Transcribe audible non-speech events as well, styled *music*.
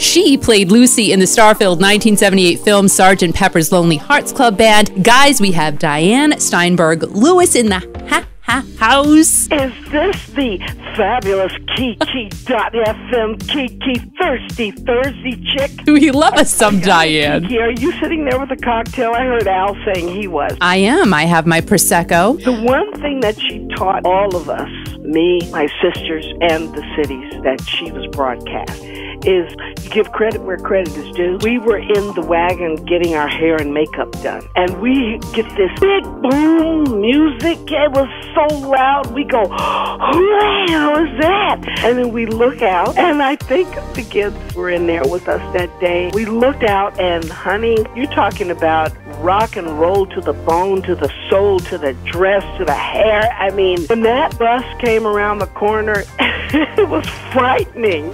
She played Lucy in the star-filled 1978 film Sgt. Pepper's Lonely Hearts Club Band. Guys, we have Diane Steinberg Lewis in the ha ha house. Is this the fabulous Kiki.fm Kiki Thirsty Thursday chick? *laughs* We love us some Diane. Kiki, are you sitting there with a cocktail? I heard Al saying he was. I am. I have my Prosecco. The one thing that she taught all of us, me, my sisters, and the cities that she was broadcast, is give credit where credit is due. We were in the wagon getting our hair and makeup done, and we get this big boom music. It was so loud. We go, who the hell is that? And then we look out, and I think the kids were in there with us that day. We looked out, and honey, you're talking about rock and roll to the bone, to the soul, to the dress, to the hair. I mean, when that bus came around the corner, *laughs* it was frightening.